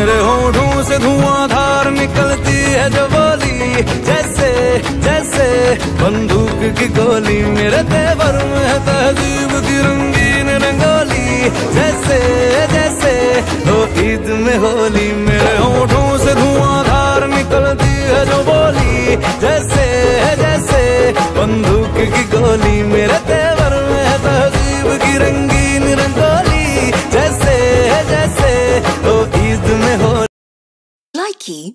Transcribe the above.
से धुआंधार निकलती है जो बोली जैसे जैसे बंदूक की गोली। मेरे तेवर में है तहजीब की रंगीन रंगोली। जैसे जैसे हो ईद में होली। मेरे होठों से धुआंधार निकलती है जो बोली जैसे जैसे बंदूक की गोली। मेरे तेवर में है तहजीब की रंगीन रंगोली। जैसे